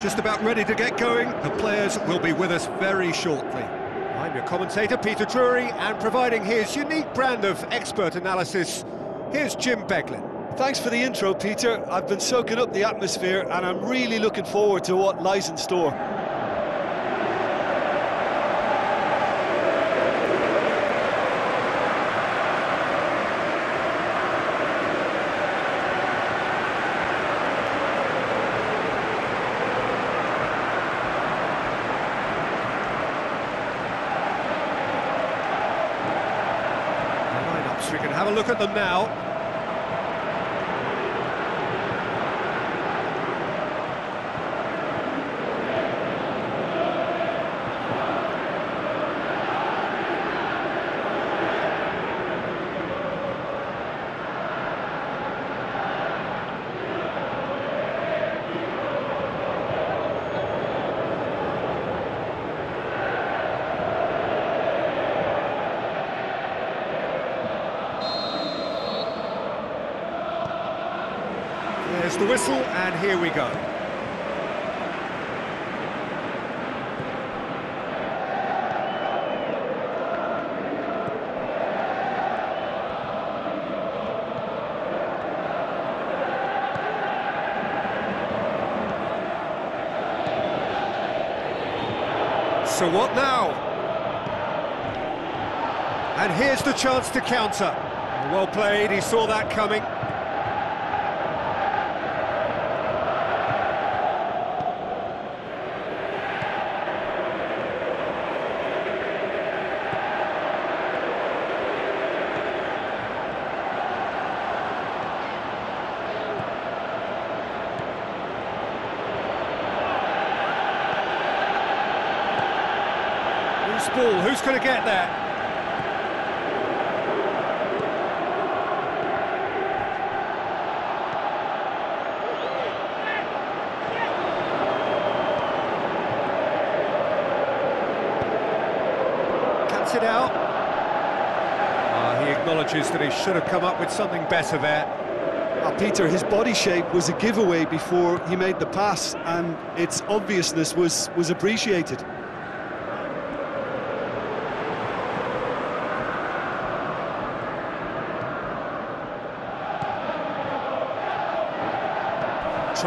Just about ready to get going. The players will be with us very shortly. I'm your commentator, Peter Drury, and providing his unique brand of expert analysis, here's Jim Beglin. Thanks for the intro, Peter. I've been soaking up the atmosphere, and I'm really looking forward to what lies in store. lineups. We can have a look at them now. There's the whistle, and here we go. So what now? And here's the chance to counter. Well played, he saw that coming. Loose ball, who's going get there? Cuts it out. Ah, he acknowledges that he should have come up with something better there. Uh, Peter, his body shape was a giveaway before he made the pass, and its obviousness was, was appreciated.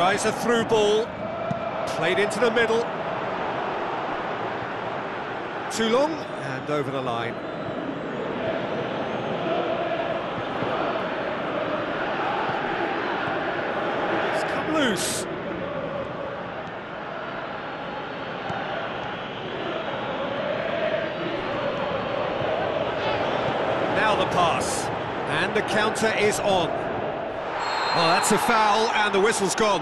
Tries a through ball, played into the middle. Too long, and over the line. It's come loose. Now the pass, and the counter is on. Well, that's a foul, and the whistle's gone.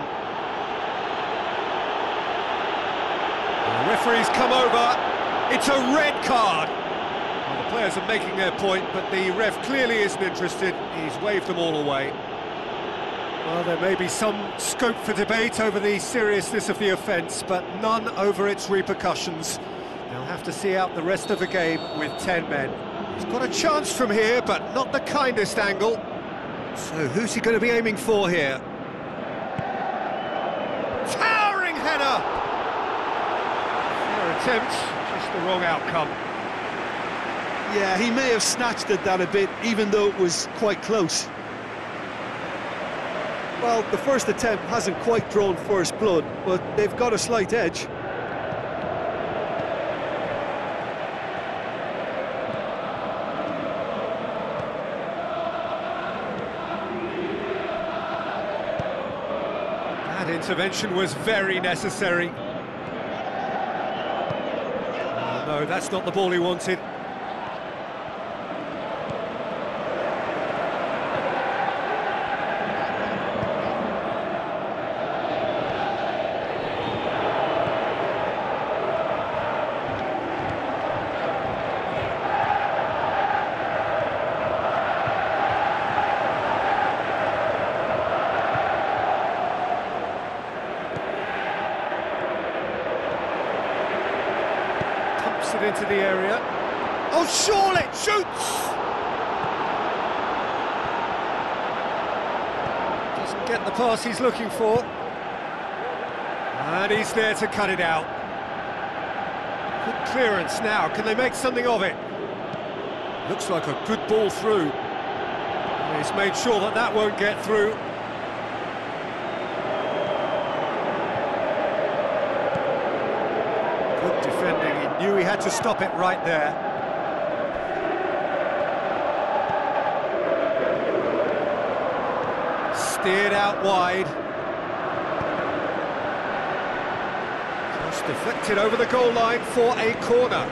The referee's come over. It's a red card. Well, the players are making their point, but the ref clearly isn't interested. He's waved them all away. Well, there may be some scope for debate over the seriousness of the offence, but none over its repercussions. They'll have to see out the rest of the game with 10 men. He's got a chance from here, but not the kindest angle. So who's he going to be aiming for here? Towering header! Their attempt, just the wrong outcome. Yeah, he may have snatched at that a bit, even though it was quite close. Well, the first attempt hasn't quite drawn first blood, but they've got a slight edge. That intervention was very necessary. Oh, no, that's not the ball he wanted. Pumps it into the area. Oh, surely shoots! Doesn't get the pass he's looking for. And he's there to cut it out. Good clearance now. Can they make something of it? Looks like a good ball through. He's made sure that that won't get through. Good defending. He knew he had to stop it right there. Steered out wide. Just deflected over the goal line for a corner.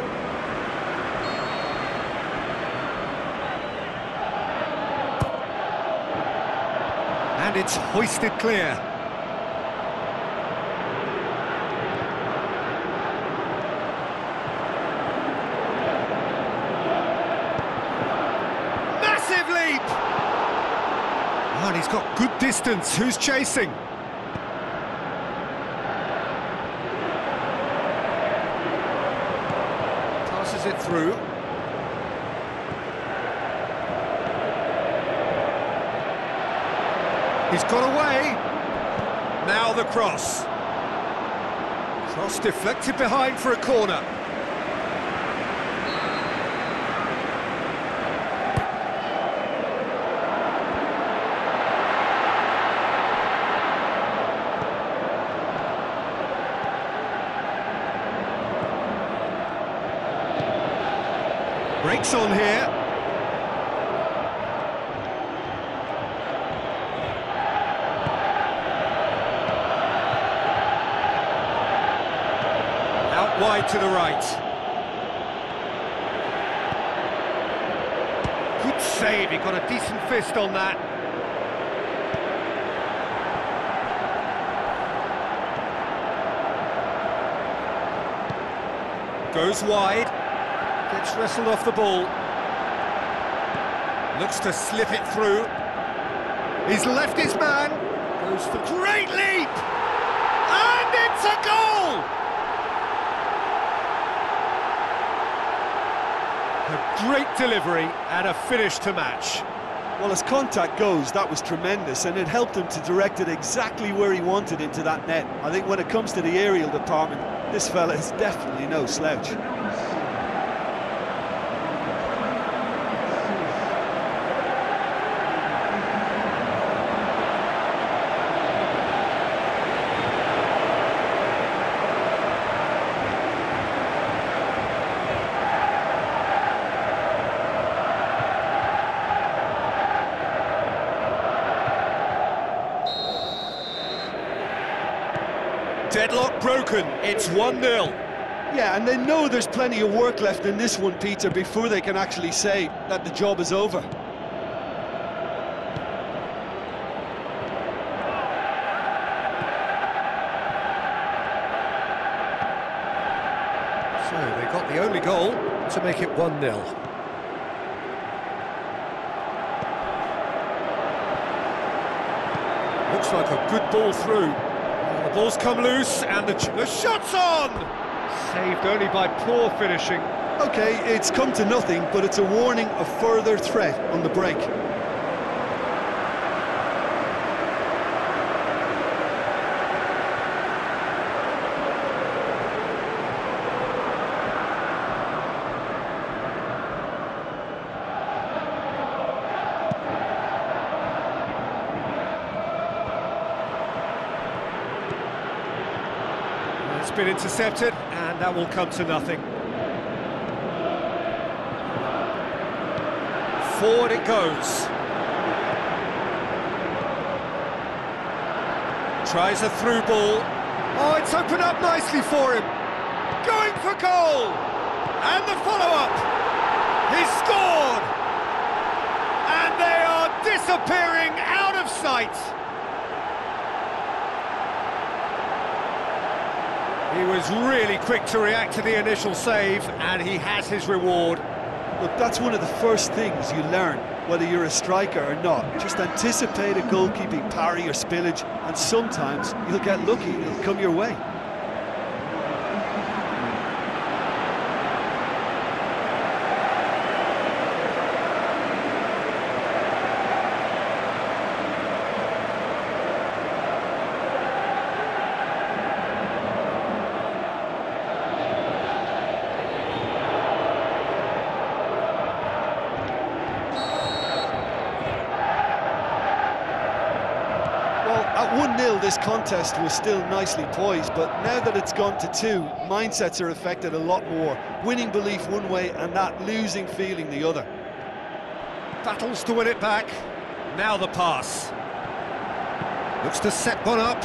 And it's hoisted clear. Massive leap! Oh, and he's got good distance. Who's chasing? Passes it through. He's got away. Now the cross. Cross deflected behind for a corner. On here. Out wide to the right. Good save, he got a decent fist on that. Goes wide, gets wrestled off the ball. Looks to slip it through. He's left his man, goes for great leap! And it's a goal! A great delivery and a finish to match. Well, as contact goes, that was tremendous, and it helped him to direct it exactly where he wanted into that net. I think when it comes to the aerial department, this fella is definitely no slouch. Broken, it's 1-0. Yeah, and they know there's plenty of work left in this one, Peter, before they can actually say that the job is over. So they got the only goal to make it 1-0. Looks like a good ball through. The ball's come loose and the, the shot's on! Saved only by poor finishing. Okay, it's come to nothing, but it's a warning of further threat on the break. It's been intercepted and that will come to nothing. Forward it goes. Tries a through ball. Oh, it's opened up nicely for him. Going for goal. And the follow-up. He's scored. And they are disappearing out of sight. Was really quick to react to the initial save, and he has his reward. Look, that's one of the first things you learn, whether you're a striker or not. Just anticipate a goalkeeping parry or spillage, and sometimes you'll get lucky, it'll come your way. still, contest was still nicely poised, but now that it's gone to two, mindsets are affected a lot more. Winning belief one way and that losing feeling the other. Battles to win it back. Now the pass. Looks to set one up.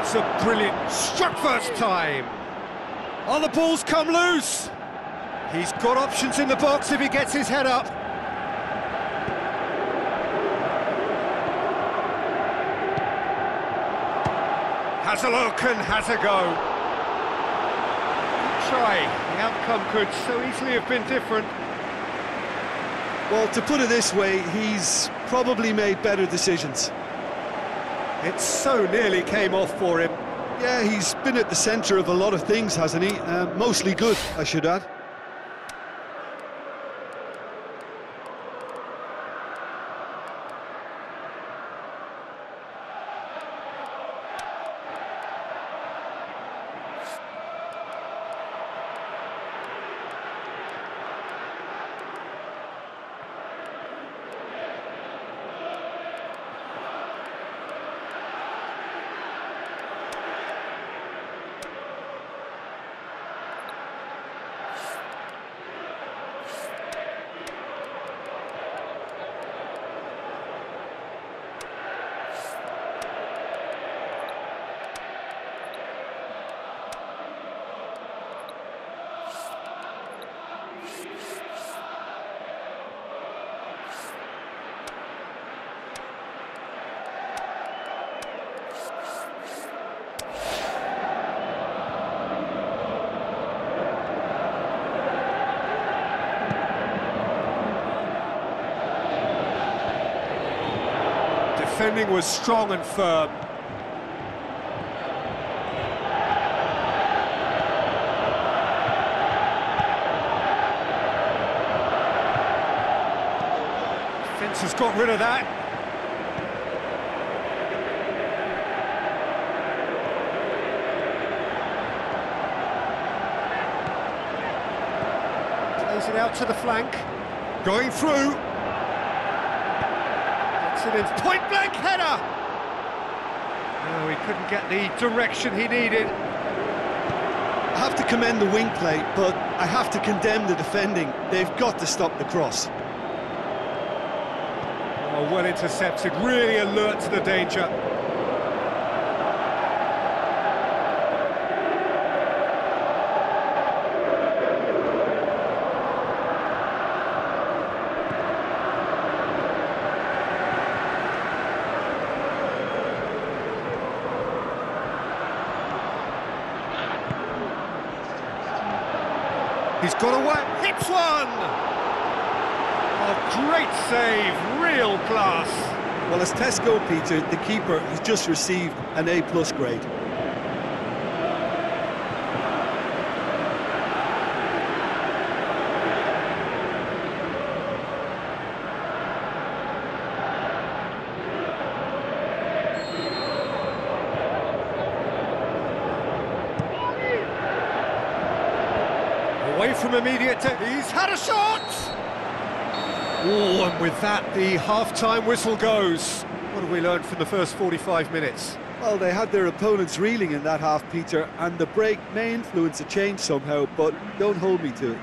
It's a brilliant struck first time. The ball's come loose. He's got options in the box if he gets his head up. Has a look and has a go. Try. The outcome could so easily have been different. Well, to put it this way, he's probably made better decisions. It so nearly came off for him. Yeah, he's been at the centre of a lot of things, hasn't he? Uh, mostly good, I should add. Defending was strong and firm. Defence has got rid of that. Plays it out to the flank. Going through. Gets point blank header! No, he couldn't get the direction he needed. I have to commend the wing play, but I have to condemn the defending. They've got to stop the cross. Oh, well intercepted, really alert to the danger. He's got one! A great save, real class. Well, as tests go, Peter, the keeper has just received an A-plus grade. Away from immediate... He's had a shot! Oh, and with that, the half-time whistle goes. What have we learned from the first 45 minutes? Well, they had their opponents reeling in that half, Peter, and the break may influence a change somehow, but don't hold me to it.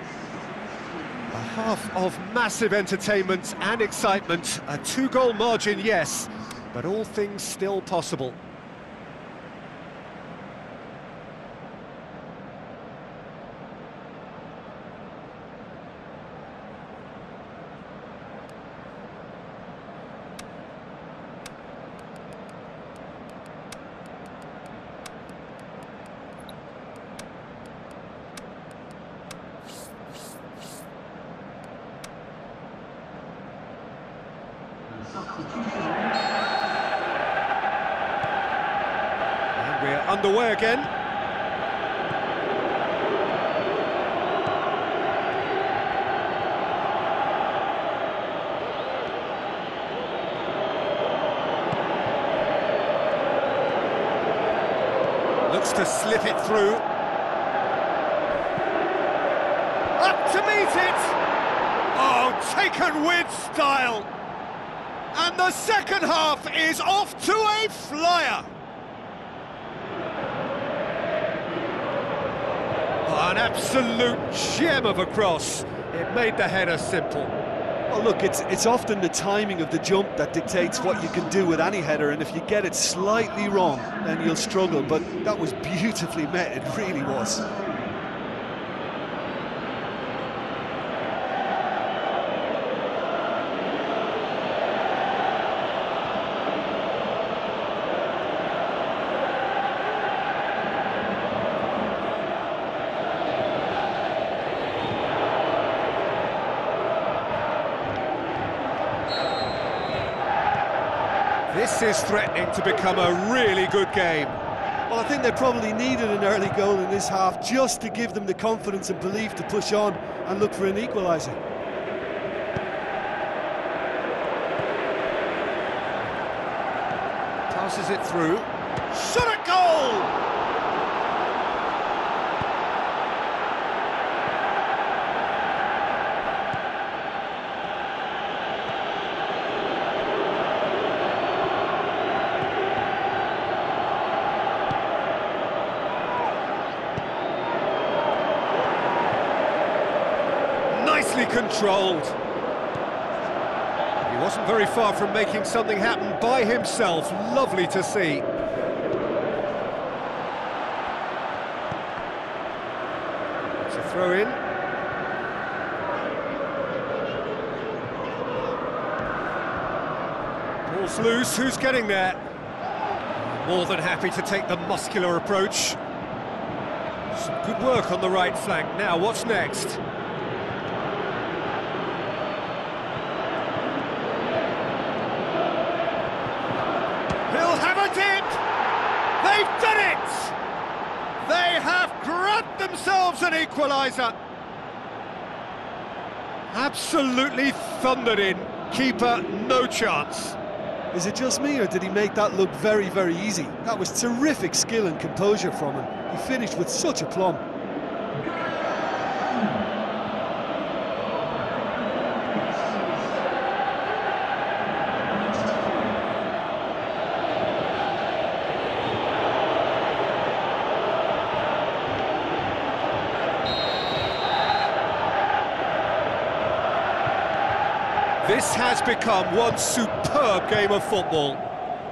A half of massive entertainment and excitement. A two-goal margin, yes, but all things still possible. And we're underway again. Looks to slip it through. Up to meet it! Oh, taken with style! And the second half is off to a flyer. An absolute gem of a cross. It made the header simple. Well, look, it's, it's often the timing of the jump that dictates what you can do with any header, and if you get it slightly wrong, then you'll struggle. But that was beautifully met, it really was. This is threatening to become a really good game. Well, I think they probably needed an early goal in this half just to give them the confidence and belief to push on and look for an equaliser. Passes it through. Shot at goal! nicely controlled. He wasn't very far from making something happen by himself. Lovely to see. It's a throw in. Ball's loose, who's getting there? More than happy to take the muscular approach. Some good work on the right flank. Now, what's next? He'll have it in! They've done it! They have grabbed themselves an equaliser! Absolutely thundered in. Keeper, no chance. Is it just me, or did he make that look very, very easy? That was terrific skill and composure from him. He finished with such aplomb. This has become one superb game of football.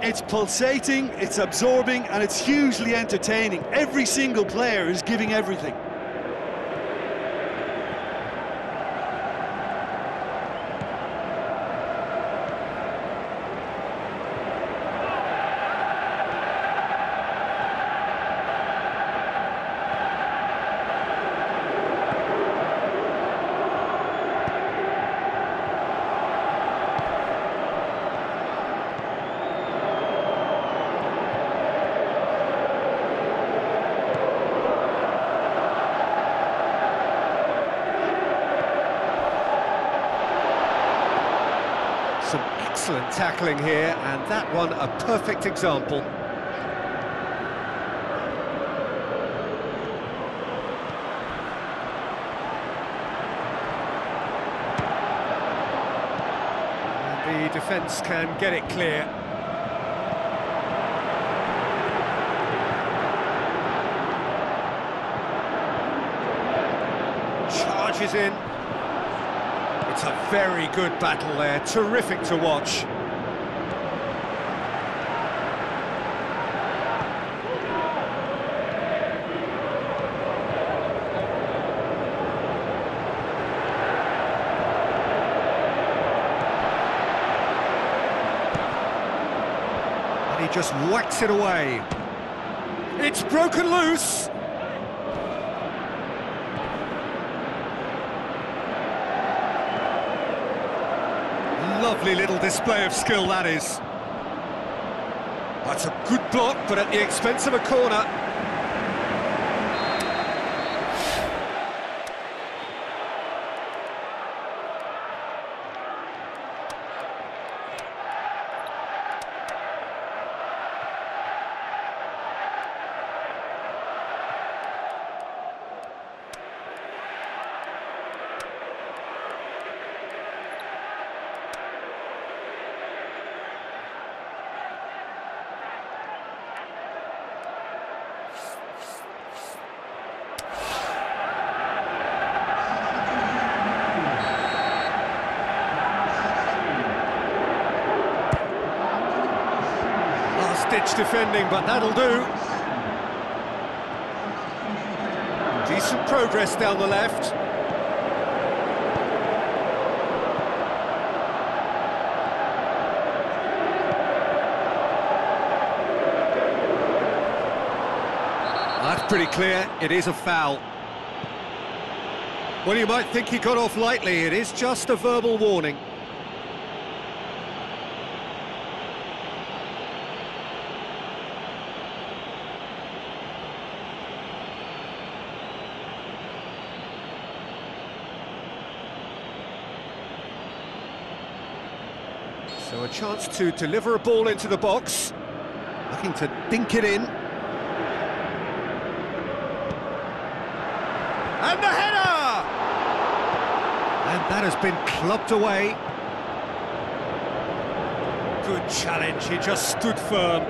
It's pulsating, it's absorbing, and it's hugely entertaining. Every single player is giving everything. Some excellent tackling here, and that one a perfect example. The defence can get it clear. Charges in. It's a very good battle there, terrific to watch. Just whacks it away. It's broken loose. Lovely little display of skill, that is. That's a good block, but at the expense of a corner. Much defending, but that'll do. Decent progress down the left. That's pretty clear, it is a foul. Well, you might think he got off lightly, it is just a verbal warning. A chance to deliver a ball into the box, looking to dink it in. And the header! And that has been clubbed away. Good challenge, he just stood firm.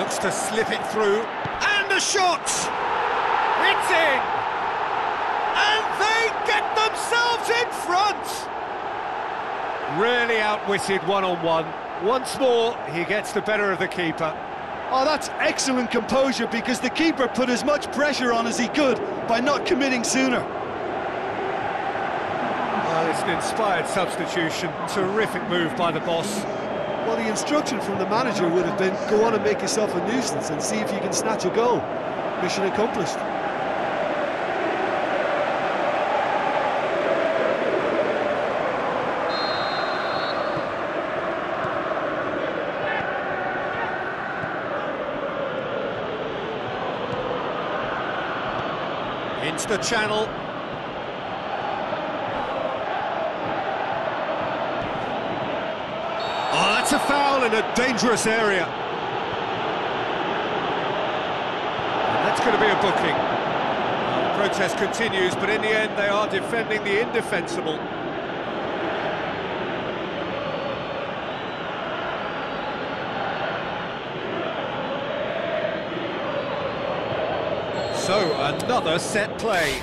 Looks to slip it through, and a shot! It's in! And they get themselves in front! Really outwitted one-on-one. Once more, he gets the better of the keeper. Oh, that's excellent composure because the keeper put as much pressure on as he could by not committing sooner. Well, it's an inspired substitution. Terrific move by the boss. Well, the instruction from the manager would have been, go on and make yourself a nuisance and see if you can snatch a goal. Mission accomplished. Into the channel. Oh, that's a foul in a dangerous area. And that's going to be a booking. The protest continues, but in the end they are defending the indefensible. So, another set play.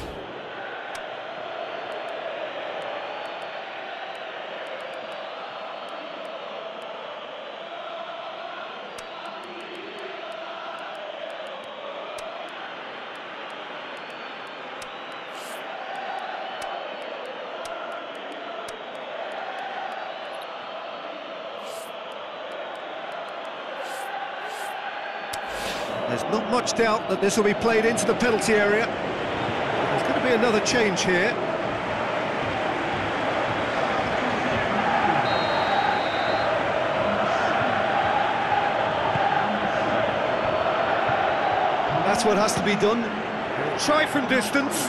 There's not much doubt that this will be played into the penalty area. There's going to be another change here. That's what has to be done. Try from distance.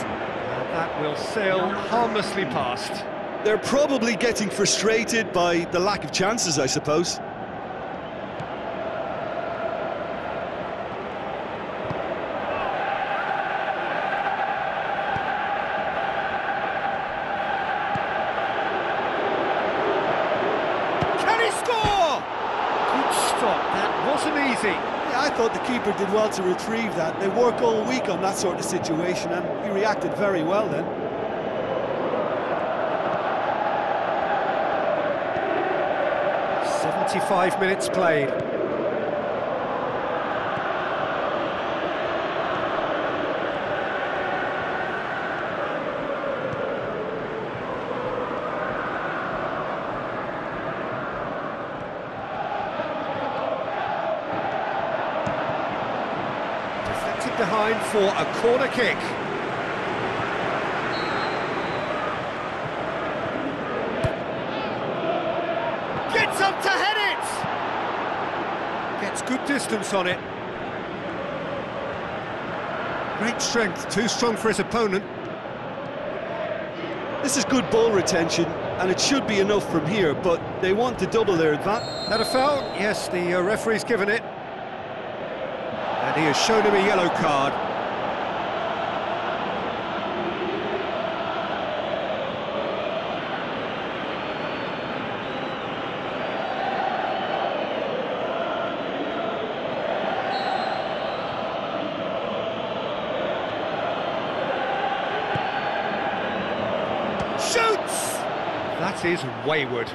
That will sail harmlessly past. They're probably getting frustrated by the lack of chances, I suppose. Can he score? Good stop. That wasn't easy. Yeah, I thought the keeper did well to retrieve that. They work all week on that sort of situation, and he reacted very well then. Seventy-five minutes played. Deflected behind for a corner kick. Gets up to head it! Gets good distance on it. Great strength, too strong for his opponent. This is good ball retention, and it should be enough from here, but they want to double their advantage. That a foul? Yes, the uh, referee's given it. And he has shown him a yellow card. That is wayward.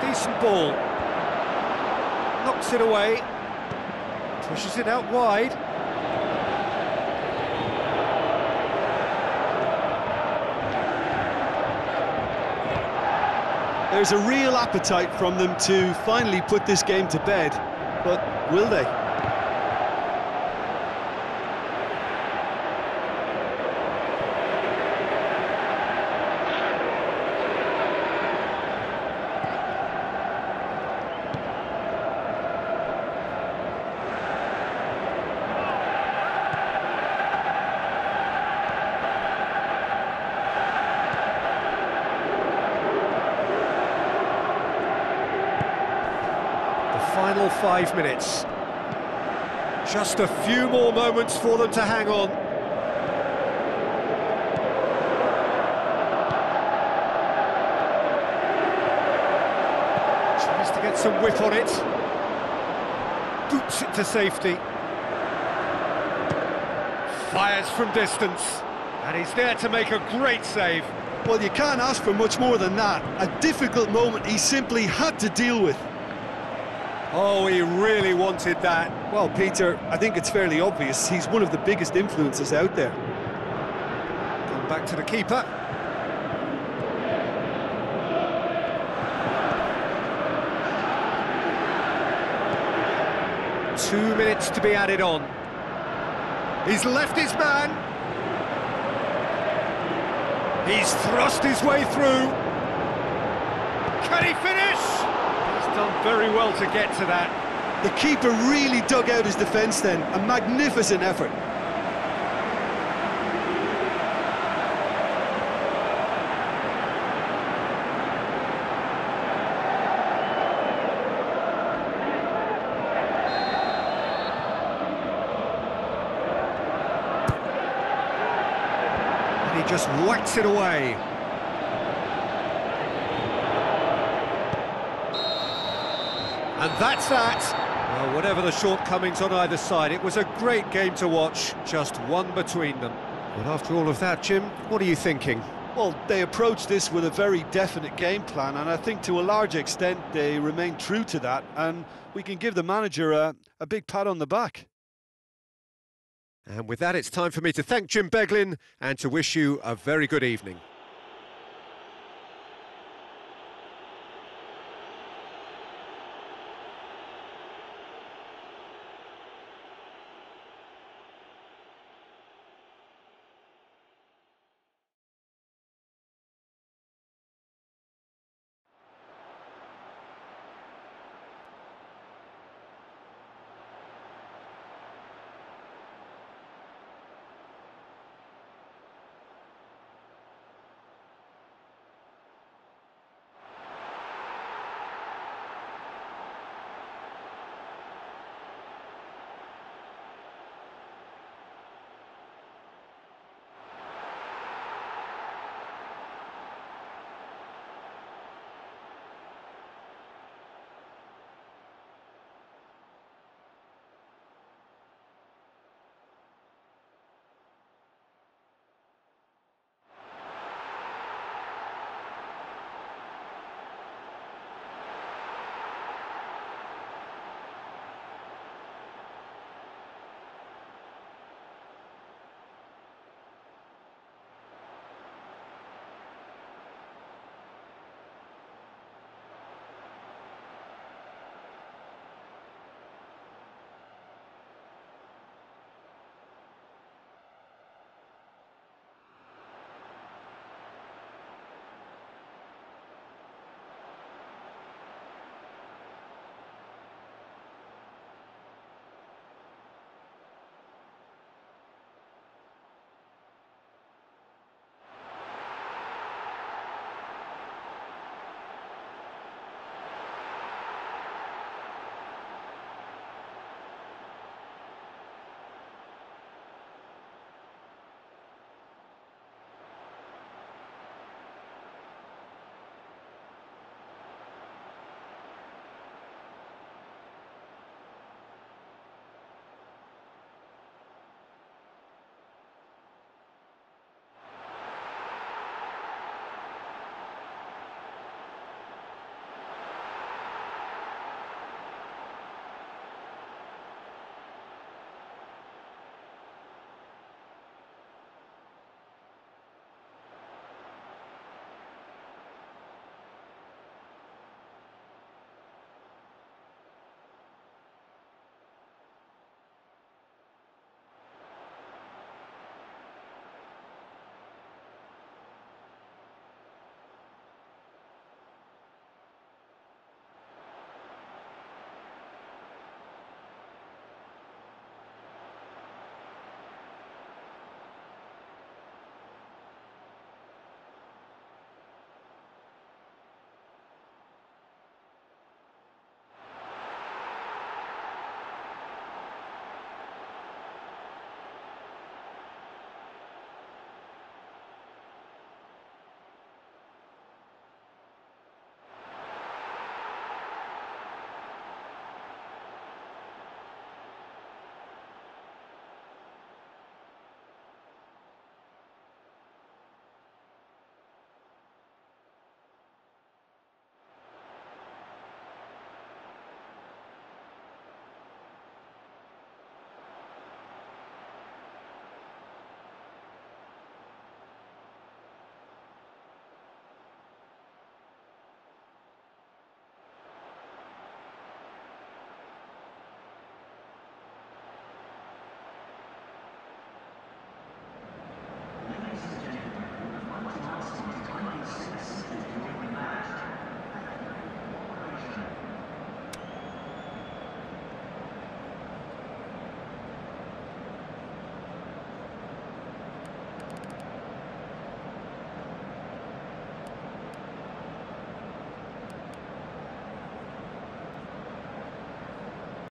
Decent ball. Knocks it away. Pushes it out wide. There's a real appetite from them to finally put this game to bed, but will they? The final five minutes. Just a few more moments for them to hang on. Tries to get some whip on it. Boots it to safety. Fires from distance. And he's there to make a great save. Well, you can't ask for much more than that. A difficult moment he simply had to deal with. Oh, he really wanted that. Well, Peter, I think it's fairly obvious he's one of the biggest influences out there. Gone back to the keeper. Two minutes to be added on. He's left his man. He's thrust his way through. Can he finish? Very well to get to that. The keeper really dug out his defence then. A magnificent effort. And he just whacks it away. And that's that. Well, whatever the shortcomings on either side, it was a great game to watch, just one between them. But after all of that, Jim, what are you thinking? Well, they approached this with a very definite game plan, and I think to a large extent they remain true to that, and we can give the manager a, a big pat on the back. And with that, it's time for me to thank Jim Beglin and to wish you a very good evening.